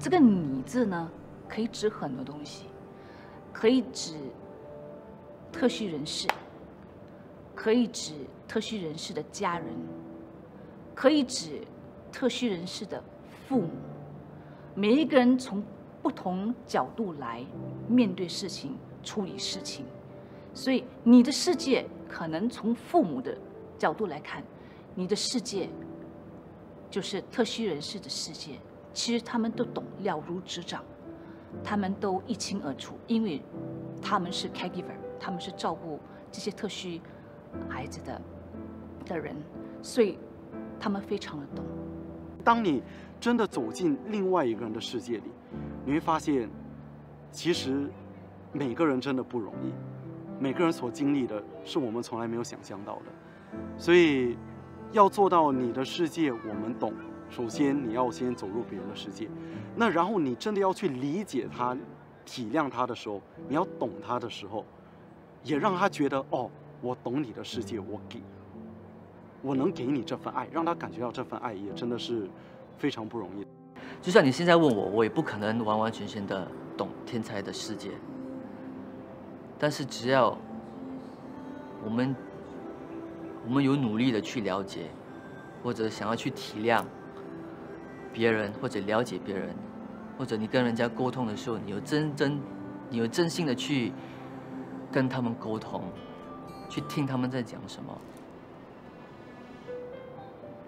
这个“你”字呢，可以指很多东西，可以指特需人士，可以指特需人士的家人，可以指特需人士的父母。每一个人从不同角度来面对事情、处理事情，所以你的世界可能从父母的角度来看，你的世界就是特需人士的世界。其实他们都懂，了如指掌，他们都一清二楚，因为他们是 caregiver，他们是照顾这些特需孩子的的人，所以他们非常的懂。当你真的走进另外一个人的世界里，你会发现，其实每个人真的不容易，每个人所经历的是我们从来没有想象到的，所以要做到你的世界我们懂。首先，你要先走入别人的世界，那然后你真的要去理解他、体谅他的时候，你要懂他的时候，也让他觉得哦，我懂你的世界，我给，我能给你这份爱，让他感觉到这份爱，也真的是非常不容易。就像你现在问我，我也不可能完完全全的懂天才的世界，但是只要我们我们有努力的去了解，或者想要去体谅。别人或者了解别人，或者你跟人家沟通的时候，你有真真，你有真心的去跟他们沟通，去听他们在讲什么。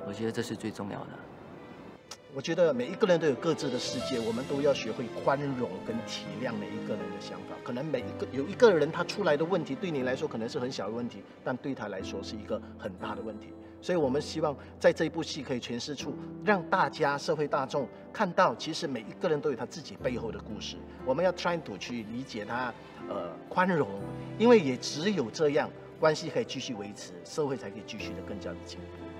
我觉得这是最重要的。我觉得每一个人都有各自的世界，我们都要学会宽容跟体谅每一个人的想法。可能每一个有一个人他出来的问题，对你来说可能是很小的问题，但对他来说是一个很大的问题。所以我们希望在这一部戏可以诠释出，让大家社会大众看到，其实每一个人都有他自己背后的故事。我们要 try to 去理解他，呃，宽容，因为也只有这样，关系可以继续维持，社会才可以继续的更加的进步。